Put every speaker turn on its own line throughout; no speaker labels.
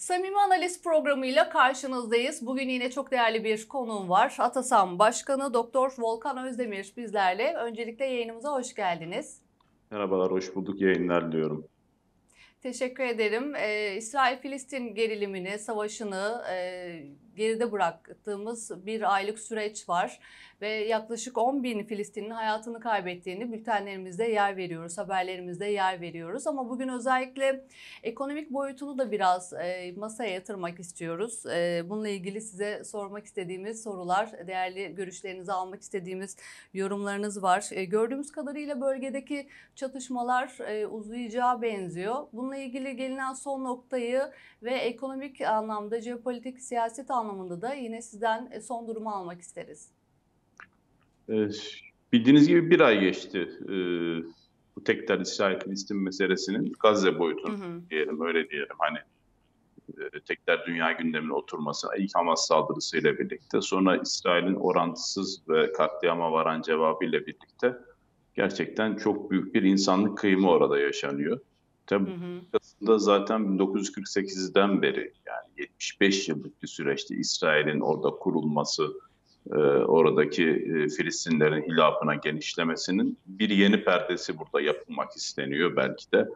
Samimi Analiz programıyla karşınızdayız. Bugün yine çok değerli bir konuğum var. Atasam Başkanı Doktor Volkan Özdemir bizlerle. Öncelikle yayınımıza hoş geldiniz.
Merhabalar, hoş bulduk. Yayınlar diliyorum.
Teşekkür ederim. Ee, İsrail-Filistin gerilimini, savaşını e, geride bıraktığımız bir aylık süreç var. Ve yaklaşık 10 bin Filistin'in hayatını kaybettiğini bültenlerimizde yer veriyoruz, haberlerimizde yer veriyoruz. Ama bugün özellikle ekonomik boyutunu da biraz e, masaya yatırmak istiyoruz. E, bununla ilgili size sormak istediğimiz sorular, değerli görüşlerinizi almak istediğimiz yorumlarınız var. E, gördüğümüz kadarıyla bölgedeki çatışmalar e, uzayacağı benziyor. Bununla ilgili gelinen son noktayı ve ekonomik anlamda, jeopolitik, siyaset anlamında da yine sizden e, son durumu almak isteriz.
Ee, bildiğiniz gibi bir ay geçti ee, bu tekrar İsrail-Filistin meselesinin Gazze hı. diyelim, öyle diyelim. Hani e, tekrar dünya gündemine oturması ilk Hamas saldırısıyla birlikte sonra İsrail'in orantısız ve katliama varan cevabıyla birlikte gerçekten çok büyük bir insanlık kıyımı orada yaşanıyor. Tabii aslında zaten 1948'den beri yani 75 yıllık bir süreçte İsrail'in orada kurulması, e, oradaki e, Filistinlerin hilafına genişlemesinin bir yeni perdesi burada yapılmak isteniyor belki de.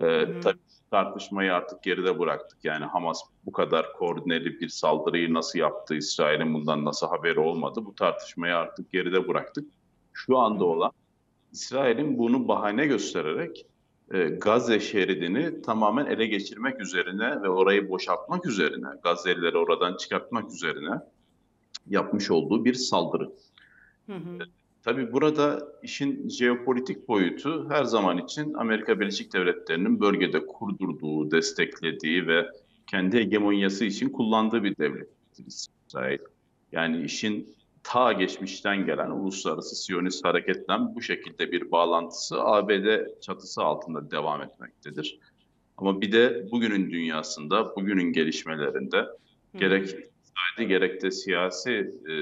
E, tabii tartışmayı artık geride bıraktık. Yani Hamas bu kadar koordineli bir saldırıyı nasıl yaptı, İsrail'in bundan nasıl haberi olmadı bu tartışmayı artık geride bıraktık. Şu anda olan İsrail'in bunu bahane göstererek Gazze şeridini tamamen ele geçirmek üzerine ve orayı boşaltmak üzerine, Gazze'lileri oradan çıkartmak üzerine yapmış olduğu bir saldırı. Hı hı. Tabii burada işin jeopolitik boyutu her zaman için Amerika Birleşik Devletleri'nin bölgede kurdurduğu, desteklediği ve kendi hegemonyası için kullandığı bir devlettir İsrail. Yani işin ta geçmişten gelen uluslararası Siyonist hareketle bu şekilde bir bağlantısı ABD çatısı altında devam etmektedir. Ama bir de bugünün dünyasında, bugünün gelişmelerinde Hı. gerek iktisadi gerek de siyasi e,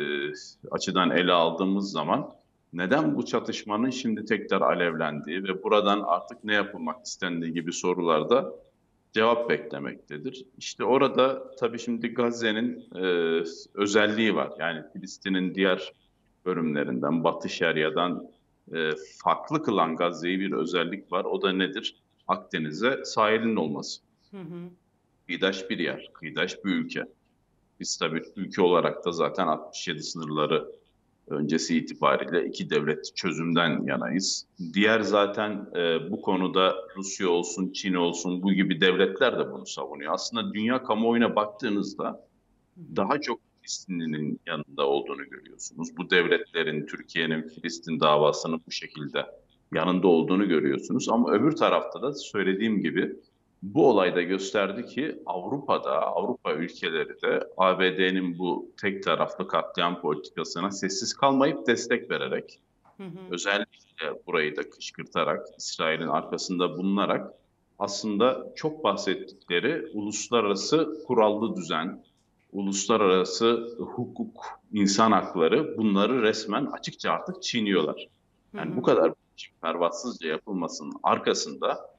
açıdan ele aldığımız zaman neden bu çatışmanın şimdi tekrar alevlendiği ve buradan artık ne yapılmak istendiği gibi sorularda cevap beklemektedir. İşte orada tabii şimdi Gazze'nin e, özelliği var. Yani Filistin'in diğer bölümlerinden, Batı Şeria'dan e, farklı kılan Gazze'yi bir özellik var. O da nedir? Akdeniz'e sahilin olması. Hı hı. Kıyıdaş bir yer, kıyıdaş bir ülke. Biz tabii ülke olarak da zaten 67 sınırları öncesi itibariyle iki devlet çözümden yanayız. Diğer zaten e, bu konuda Rusya olsun, Çin olsun bu gibi devletler de bunu savunuyor. Aslında dünya kamuoyuna baktığınızda daha çok Filistinli'nin yanında olduğunu görüyorsunuz. Bu devletlerin, Türkiye'nin Filistin davasının bu şekilde yanında olduğunu görüyorsunuz. Ama öbür tarafta da söylediğim gibi bu olayda gösterdi ki Avrupa'da, Avrupa ülkeleri de ABD'nin bu tek taraflı katliam politikasına sessiz kalmayıp destek vererek, hı hı. özellikle burayı da kışkırtarak, İsrail'in arkasında bulunarak aslında çok bahsettikleri uluslararası kurallı düzen, uluslararası hukuk, insan hakları bunları resmen açıkça artık çiğniyorlar. Yani hı hı. bu kadar pervasızca yapılmasının arkasında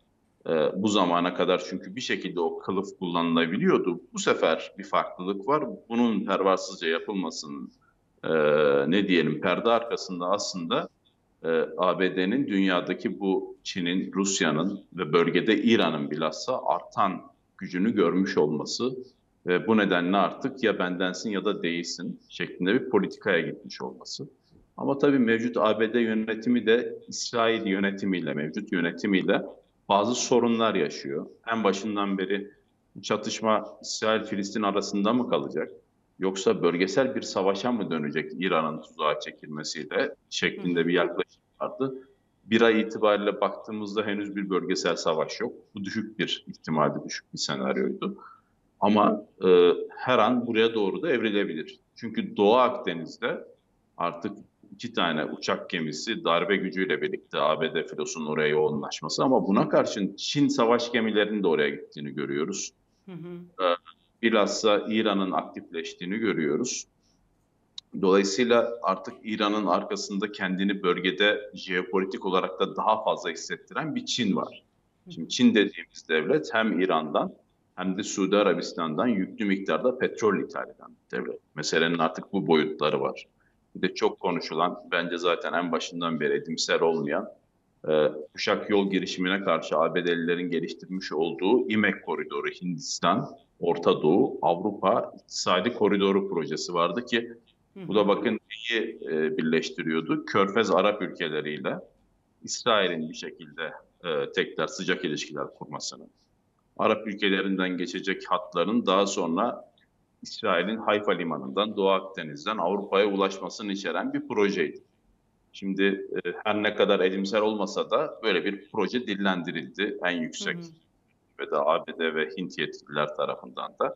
e, bu zamana kadar çünkü bir şekilde o kılıf kullanılabiliyordu. Bu sefer bir farklılık var. Bunun pervasızca yapılmasının e, ne diyelim perde arkasında aslında e, ABD'nin dünyadaki bu Çin'in, Rusya'nın ve bölgede İran'ın bilhassa artan gücünü görmüş olması ve bu nedenle artık ya bendensin ya da değilsin şeklinde bir politikaya gitmiş olması. Ama tabii mevcut ABD yönetimi de İsrail yönetimiyle, mevcut yönetimiyle bazı sorunlar yaşıyor. En başından beri çatışma İsrail-Filistin arasında mı kalacak? Yoksa bölgesel bir savaşa mı dönecek İran'ın tuzağa çekilmesiyle şeklinde bir yaklaşım vardı. Bir ay itibariyle baktığımızda henüz bir bölgesel savaş yok. Bu düşük bir ihtimalde düşük bir senaryoydu. Ama e, her an buraya doğru da evrilebilir. Çünkü Doğu Akdeniz'de artık iki tane uçak gemisi darbe gücüyle birlikte ABD filosunun oraya yoğunlaşması ama buna karşın Çin savaş gemilerinin de oraya gittiğini görüyoruz. Hı hı. Ee, bilhassa İran'ın aktifleştiğini görüyoruz. Dolayısıyla artık İran'ın arkasında kendini bölgede jeopolitik olarak da daha fazla hissettiren bir Çin var. Şimdi Çin dediğimiz devlet hem İran'dan hem de Suudi Arabistan'dan yüklü miktarda petrol ithal eden bir devlet. Meselenin artık bu boyutları var. Bir de çok konuşulan, bence zaten en başından beri edimsel olmayan e, kuşak yol girişimine karşı ABD'lilerin geliştirmiş olduğu İMEK koridoru Hindistan, Orta Doğu, Avrupa İktisadi Koridoru projesi vardı ki bu da bakın neyi e, birleştiriyordu? Körfez Arap ülkeleriyle İsrail'in bir şekilde e, tekrar sıcak ilişkiler kurmasını. Arap ülkelerinden geçecek hatların daha sonra İsrail'in Hayfa limanından Doğu Akdeniz'den Avrupa'ya ulaşmasını içeren bir projeydi. Şimdi e, her ne kadar elimsel olmasa da böyle bir proje dillendirildi en yüksek hı hı. ve de ABD ve Hint yetkililer tarafından da.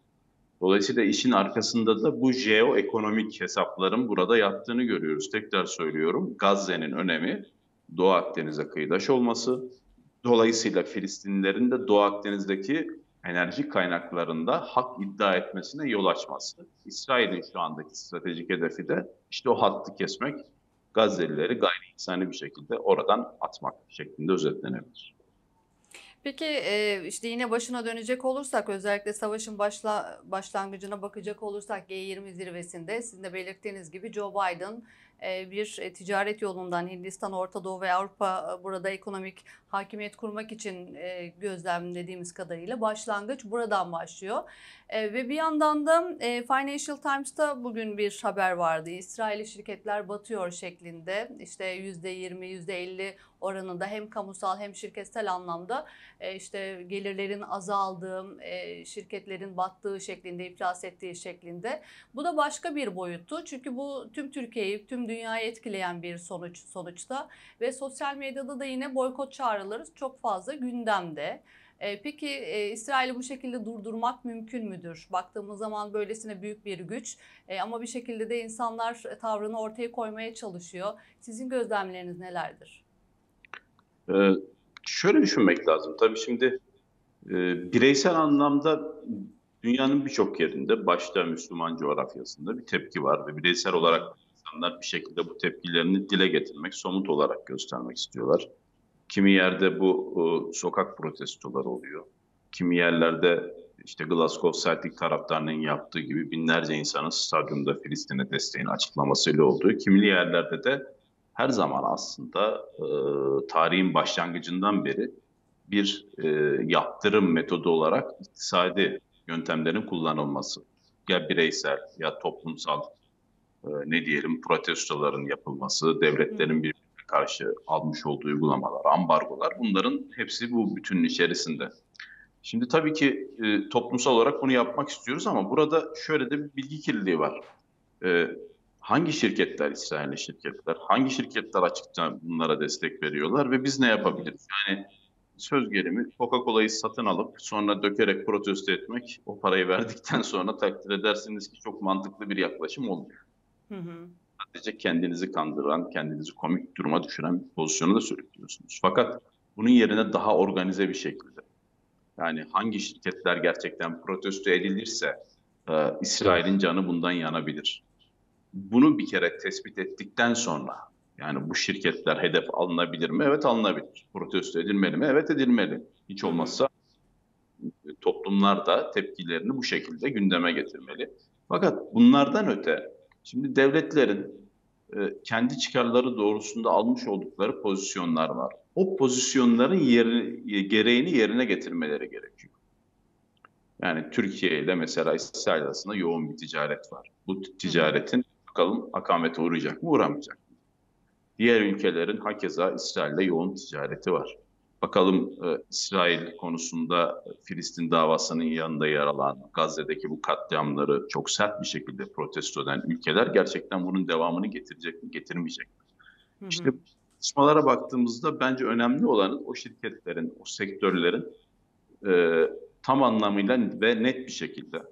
Dolayısıyla işin arkasında da bu jeoekonomik hesapların burada yattığını görüyoruz. Tekrar söylüyorum Gazze'nin önemi Doğu Akdeniz'e kıyıdaş olması, dolayısıyla Filistinlilerin de Doğu Akdeniz'deki enerji kaynaklarında hak iddia etmesine yol açması. İsrail'in şu andaki stratejik hedefi de işte o hattı kesmek, Gazze'lileri gayri insani bir şekilde oradan atmak şeklinde özetlenebilir.
Peki işte yine başına dönecek olursak özellikle savaşın başla, başlangıcına bakacak olursak G20 zirvesinde sizin de belirttiğiniz gibi Joe Biden bir ticaret yolundan Hindistan, Orta Doğu ve Avrupa burada ekonomik hakimiyet kurmak için gözlemlediğimiz kadarıyla başlangıç buradan başlıyor. Ve bir yandan da Financial Times'ta bugün bir haber vardı. İsraili şirketler batıyor şeklinde işte %20, %50 oranında hem kamusal hem şirketsel anlamda işte gelirlerin azaldığı, şirketlerin battığı şeklinde, iflas ettiği şeklinde. Bu da başka bir boyutu. Çünkü bu tüm Türkiye'yi, tüm dünyayı etkileyen bir sonuç sonuçta ve sosyal medyada da yine boykot çağrıları çok fazla gündemde. Peki İsrail'i bu şekilde durdurmak mümkün müdür? Baktığımız zaman böylesine büyük bir güç ama bir şekilde de insanlar tavrını ortaya koymaya çalışıyor. Sizin gözlemleriniz nelerdir?
Ee, şöyle düşünmek lazım. Tabii şimdi e, bireysel anlamda dünyanın birçok yerinde, başta Müslüman coğrafyasında bir tepki var ve bireysel olarak insanlar bir şekilde bu tepkilerini dile getirmek, somut olarak göstermek istiyorlar. Kimi yerde bu e, sokak protestoları oluyor. Kimi yerlerde işte Glasgow Celtic taraftarının yaptığı gibi binlerce insanın stadyumda Filistin'e desteğini açıklamasıyla olduğu. Kimi yerlerde de her zaman aslında e, tarihin başlangıcından beri bir e, yaptırım metodu olarak iktisadi yöntemlerin kullanılması. Ya bireysel ya toplumsal e, ne diyelim protestoların yapılması, devletlerin birbirine karşı almış olduğu uygulamalar, ambargolar bunların hepsi bu bütünün içerisinde. Şimdi tabii ki e, toplumsal olarak bunu yapmak istiyoruz ama burada şöyle de bir bilgi kirliliği var. E, hangi şirketler İsrail'li şirketler, hangi şirketler açıkça bunlara destek veriyorlar ve biz ne yapabiliriz? Yani söz gelimi Coca-Cola'yı satın alıp sonra dökerek protesto etmek, o parayı verdikten sonra takdir edersiniz ki çok mantıklı bir yaklaşım olmuyor. Hı hı. Sadece kendinizi kandıran, kendinizi komik duruma düşüren bir pozisyonu da sürüklüyorsunuz. Fakat bunun yerine daha organize bir şekilde, yani hangi şirketler gerçekten protesto edilirse e, İsrail'in canı bundan yanabilir bunu bir kere tespit ettikten sonra yani bu şirketler hedef alınabilir mi? Evet alınabilir. Protesto edilmeli mi? Evet edilmeli. Hiç olmazsa toplumlar da tepkilerini bu şekilde gündeme getirmeli. Fakat bunlardan öte şimdi devletlerin e, kendi çıkarları doğrusunda almış oldukları pozisyonlar var. O pozisyonların yeri, gereğini yerine getirmeleri gerekiyor. Yani Türkiye ile mesela İsrail arasında yoğun bir ticaret var. Bu ticaretin Bakalım akamete uğrayacak mı, uğramayacak mı? Diğer ülkelerin hakeza İsrail'le yoğun ticareti var. Bakalım e, İsrail konusunda Filistin davasının yanında yer alan Gazze'deki bu katliamları çok sert bir şekilde protesto eden ülkeler gerçekten bunun devamını getirecek mi, getirmeyecek mi? Hı hı. İşte çalışmalara baktığımızda bence önemli olan o şirketlerin, o sektörlerin e, tam anlamıyla ve net bir şekilde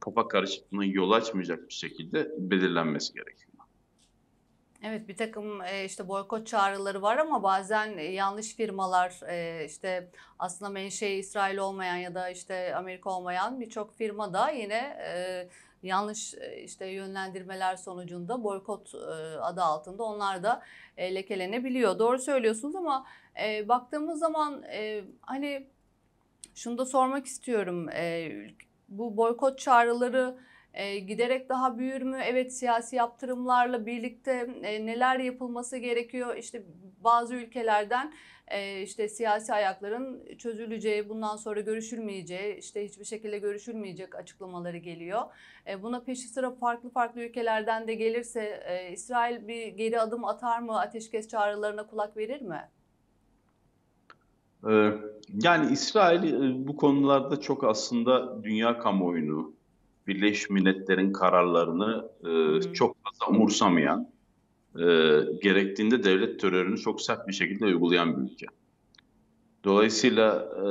kafa karışıklığına yol açmayacak bir şekilde belirlenmesi gerekiyor.
Evet bir takım işte boykot çağrıları var ama bazen yanlış firmalar işte aslında menşei İsrail olmayan ya da işte Amerika olmayan birçok firma da yine yanlış işte yönlendirmeler sonucunda boykot adı altında onlar da lekelenebiliyor. Doğru söylüyorsunuz ama baktığımız zaman hani Şunu da sormak istiyorum. E, bu boykot çağrıları e, giderek daha büyür mü? Evet siyasi yaptırımlarla birlikte e, neler yapılması gerekiyor? İşte bazı ülkelerden e, işte siyasi ayakların çözüleceği, bundan sonra görüşülmeyeceği, işte hiçbir şekilde görüşülmeyecek açıklamaları geliyor. E, buna peşi sıra farklı farklı ülkelerden de gelirse e, İsrail bir geri adım atar mı? Ateşkes çağrılarına kulak verir mi?
Yani İsrail bu konularda çok aslında dünya kamuoyunu, Birleşmiş Milletler'in kararlarını e,
Hı.
çok fazla umursamayan, e, gerektiğinde devlet terörünü çok sert bir şekilde uygulayan bir ülke. Dolayısıyla e,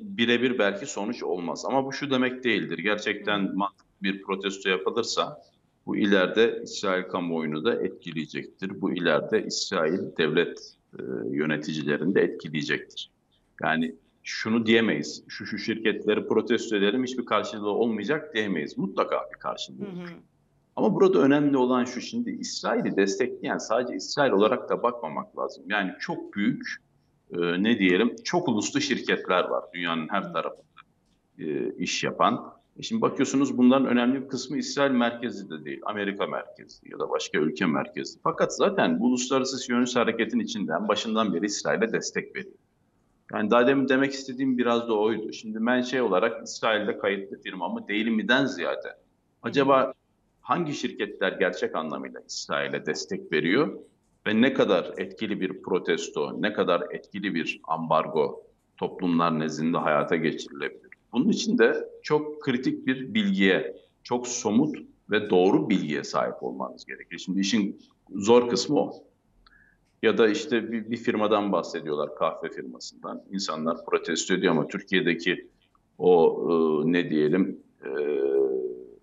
birebir belki sonuç olmaz. Ama bu şu demek değildir. Gerçekten mantıklı bir protesto yapılırsa bu ileride İsrail kamuoyunu da etkileyecektir. Bu ileride İsrail devlet e, yöneticilerini de etkileyecektir. Yani şunu diyemeyiz. Şu şu şirketleri protesto edelim hiçbir karşılığı olmayacak diyemeyiz. Mutlaka bir karşılığı olur. Ama burada önemli olan şu şimdi İsrail'i destekleyen sadece İsrail olarak da bakmamak lazım. Yani çok büyük e, ne diyelim çok uluslu şirketler var dünyanın her tarafında e, iş yapan. E şimdi bakıyorsunuz bunların önemli bir kısmı İsrail merkezli de değil, Amerika merkezli ya da başka ülke merkezli. Fakat zaten bu uluslararası Siyonist hareketin içinden başından beri İsrail'e destek veriyor. Yani daha demin demek istediğim biraz da oydu. Şimdi ben şey olarak İsrail'de kayıtlı firma mı değil mi'den ziyade acaba hangi şirketler gerçek anlamıyla İsrail'e destek veriyor ve ne kadar etkili bir protesto, ne kadar etkili bir ambargo toplumlar nezdinde hayata geçirilebilir? Bunun için de çok kritik bir bilgiye, çok somut ve doğru bilgiye sahip olmanız gerekir. Şimdi işin zor kısmı o. Ya da işte bir, bir firmadan bahsediyorlar, kahve firmasından. İnsanlar protesto ediyor ama Türkiye'deki o e, ne diyelim e,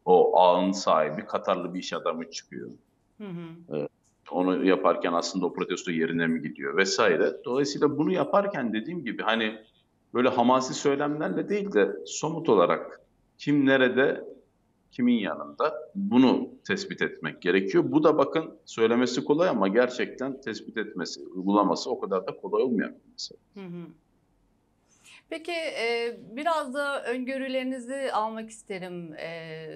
o ağın sahibi Katarlı bir iş adamı çıkıyor.
Hı hı.
Onu yaparken aslında o protesto yerine mi gidiyor vesaire. Dolayısıyla bunu yaparken dediğim gibi hani böyle hamasi söylemlerle değil de somut olarak kim nerede, kimin yanında bunu tespit etmek gerekiyor. Bu da bakın söylemesi kolay ama gerçekten tespit etmesi, uygulaması o kadar da kolay olmayan bir mesele.
Hı hı. Peki e, biraz da öngörülerinizi almak isterim. E,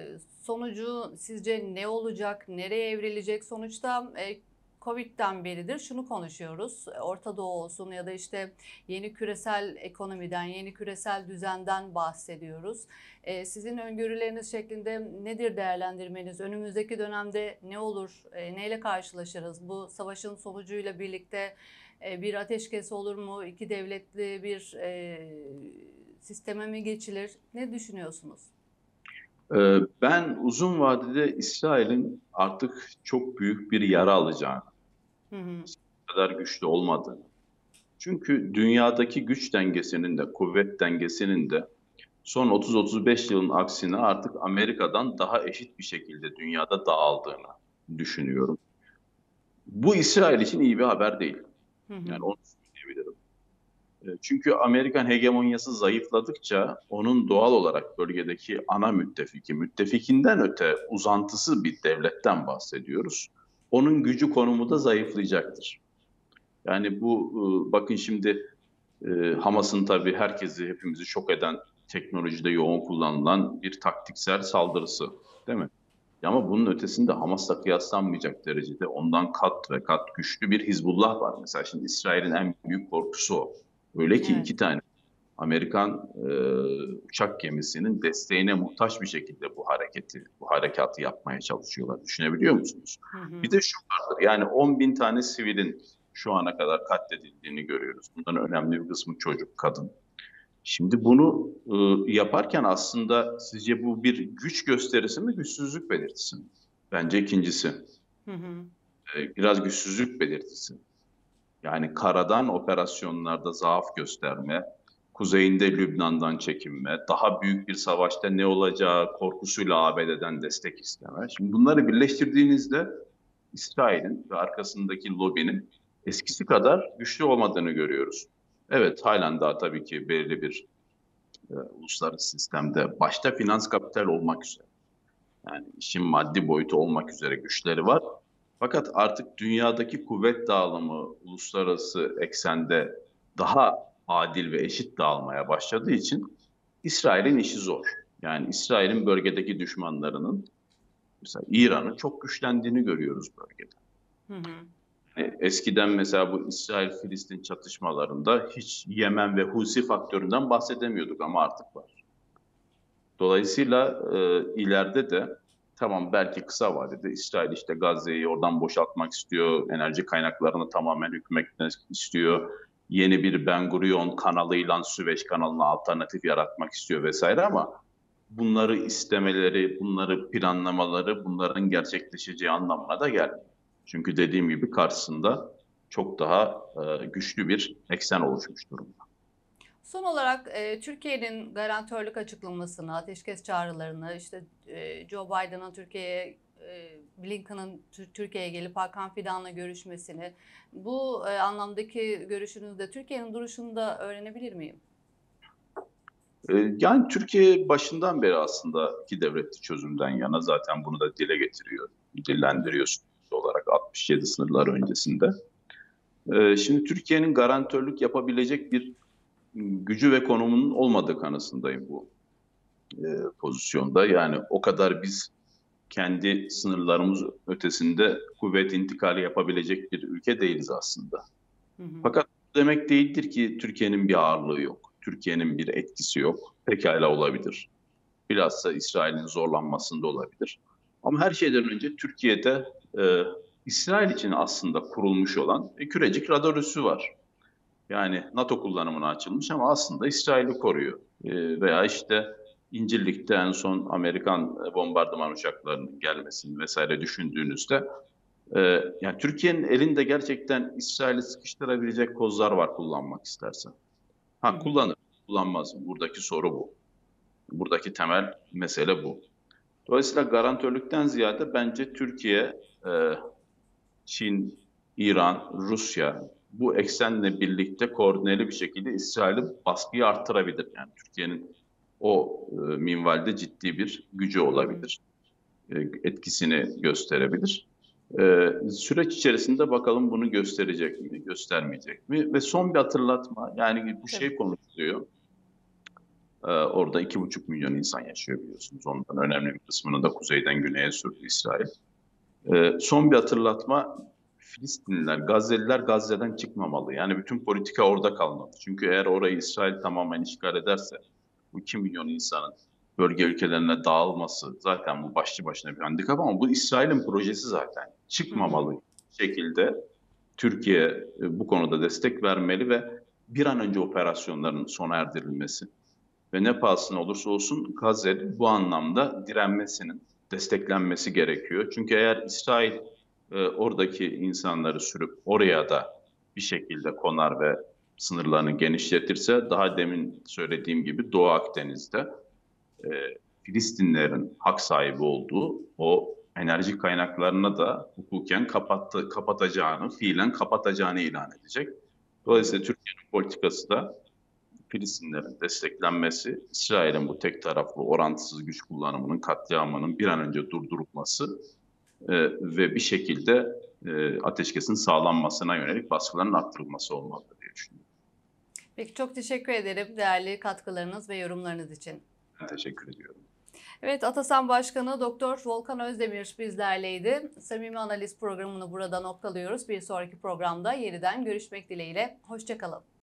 sonucu sizce ne olacak, nereye evrilecek? Sonuçta e, Covid'den beridir şunu konuşuyoruz. Orta Doğu olsun ya da işte yeni küresel ekonomiden, yeni küresel düzenden bahsediyoruz. E, sizin öngörüleriniz şeklinde nedir değerlendirmeniz? Önümüzdeki dönemde ne olur, e, neyle karşılaşırız? Bu savaşın sonucuyla birlikte e, bir ateşkes olur mu? İki devletli bir e, sisteme mi geçilir? Ne düşünüyorsunuz?
Ee, Ben uzun vadede İsrail'in artık çok büyük bir yara alacağını,
Hı hı.
kadar güçlü olmadığını. Çünkü dünyadaki güç dengesinin de, kuvvet dengesinin de son 30-35 yılın aksine artık Amerika'dan daha eşit bir şekilde dünyada dağıldığını düşünüyorum. Bu İsrail için iyi bir haber değil.
Hı hı.
Yani onu söyleyebilirim. E, Çünkü Amerikan hegemonyası zayıfladıkça onun doğal olarak bölgedeki ana müttefiki, müttefikinden öte uzantısı bir devletten bahsediyoruz. Onun gücü konumu da zayıflayacaktır. Yani bu e, bakın şimdi e, Hamas'ın tabii herkesi, hepimizi şok eden teknolojide yoğun kullanılan bir taktiksel saldırısı değil mi? Ama bunun ötesinde Hamas'la kıyaslanmayacak derecede ondan kat ve kat güçlü bir Hizbullah var. Mesela şimdi İsrail'in en büyük korkusu o. Öyle ki
Evet.
iki tane Amerikan e, uçak gemisinin desteğine muhtaç bir şekilde bu hareketi, bu harekatı yapmaya çalışıyorlar. Düşünebiliyor musunuz?
Hı hı.
Bir de şu vardır. Yani 10 bin tane sivilin şu ana kadar katledildiğini görüyoruz. Bunların önemli bir kısmı çocuk, kadın. Şimdi bunu e, yaparken aslında sizce bu bir güç gösterisi mi, güçsüzlük belirtisi mi? Bence ikincisi.
Hı hı.
E, biraz güçsüzlük belirtisi. Yani karadan operasyonlarda zaaf gösterme, kuzeyinde Lübnan'dan çekinme, daha büyük bir savaşta ne olacağı korkusuyla ABD'den destek isteme. Şimdi bunları birleştirdiğinizde İsrail'in ve arkasındaki lobinin eskisi kadar güçlü olmadığını görüyoruz. Evet, halen daha tabii ki belirli bir e, uluslararası sistemde başta finans kapital olmak üzere, yani işin maddi boyutu olmak üzere güçleri var. Fakat artık dünyadaki kuvvet dağılımı uluslararası eksende daha adil ve eşit dağılmaya başladığı için İsrail'in işi zor. Yani İsrail'in bölgedeki düşmanlarının mesela İran'ın çok güçlendiğini görüyoruz bölgede.
Hı hı.
Yani eskiden mesela bu İsrail-Filistin çatışmalarında hiç Yemen ve Husi faktöründen bahsedemiyorduk ama artık var. Dolayısıyla e, ileride de tamam belki kısa vadede İsrail işte Gazze'yi oradan boşaltmak istiyor, enerji kaynaklarını tamamen hükmetmek istiyor, yeni bir Ben Gurion kanalıyla Süveyş kanalına alternatif yaratmak istiyor vesaire ama bunları istemeleri, bunları planlamaları, bunların gerçekleşeceği anlamına da gelmiyor. Çünkü dediğim gibi karşısında çok daha e, güçlü bir eksen oluşmuş durumda.
Son olarak e, Türkiye'nin garantörlük açıklamasını, ateşkes çağrılarını, işte e, Joe Biden'ın Türkiye'ye, Blinken'ın Türkiye'ye gelip Hakan Fidan'la görüşmesini, bu e, anlamdaki görüşünüzde Türkiye'nin duruşunu da öğrenebilir miyim?
E, yani Türkiye başından beri aslında iki devletli çözümden yana zaten bunu da dile getiriyor, dillendiriyor olarak 67 sınırlar öncesinde. E, şimdi Türkiye'nin garantörlük yapabilecek bir gücü ve konumunun olmadığı kanısındayım bu e, pozisyonda. Yani o kadar biz kendi sınırlarımız ötesinde kuvvet intikali yapabilecek bir ülke değiliz aslında. Hı hı. Fakat demek değildir ki Türkiye'nin bir ağırlığı yok. Türkiye'nin bir etkisi yok. Pekala olabilir. Bilhassa İsrail'in zorlanmasında olabilir. Ama her şeyden önce Türkiye'de e, İsrail için aslında kurulmuş olan e, kürecik radar üssü var. Yani NATO kullanımına açılmış ama aslında İsrail'i koruyor. E, veya işte İncirlik'te en son Amerikan bombardıman uçaklarının gelmesini vesaire düşündüğünüzde e, yani Türkiye'nin elinde gerçekten İsrail'i sıkıştırabilecek kozlar var kullanmak istersen. Ha kullanır, kullanmaz. Buradaki soru bu. Buradaki temel mesele bu. Dolayısıyla garantörlükten ziyade bence Türkiye, e, Çin, İran, Rusya bu eksenle birlikte koordineli bir şekilde İsrail'i baskıyı arttırabilir. Yani Türkiye'nin o e, minvalde ciddi bir gücü olabilir. E, etkisini gösterebilir. E, süreç içerisinde bakalım bunu gösterecek mi, göstermeyecek mi? Ve son bir hatırlatma, yani bu şey konuşuluyor. E, orada iki buçuk milyon insan yaşıyor biliyorsunuz. Ondan önemli bir kısmını da kuzeyden güneye sürdü İsrail. E, son bir hatırlatma, Filistinliler, Gazze'liler Gazze'den çıkmamalı. Yani bütün politika orada kalmalı. Çünkü eğer orayı İsrail tamamen işgal ederse bu 2 milyon insanın bölge ülkelerine dağılması zaten bu başlı başına bir handikap ama bu İsrail'in projesi zaten. Çıkmamalı şekilde Türkiye e, bu konuda destek vermeli ve bir an önce operasyonların sona erdirilmesi ve ne pahasına olursa olsun Gazze'nin bu anlamda direnmesinin desteklenmesi gerekiyor. Çünkü eğer İsrail e, oradaki insanları sürüp oraya da bir şekilde konar ve sınırlarını genişletirse daha demin söylediğim gibi Doğu Akdeniz'de e, Filistinlerin hak sahibi olduğu o enerji kaynaklarına da hukuken kapattı, kapatacağını, fiilen kapatacağını ilan edecek. Dolayısıyla Türkiye'nin politikası da Filistinlerin desteklenmesi, İsrail'in bu tek taraflı orantısız güç kullanımının, katliamının bir an önce durdurulması e, ve bir şekilde e, ateşkesin sağlanmasına yönelik baskıların arttırılması olmalıdır diye düşünüyorum.
Peki çok teşekkür ederim değerli katkılarınız ve yorumlarınız için.
Teşekkür ediyorum.
Evet Atasan Başkanı Doktor Volkan Özdemir bizlerleydi. Samimi Analiz programını burada noktalıyoruz. Bir sonraki programda yeniden görüşmek dileğiyle. Hoşçakalın.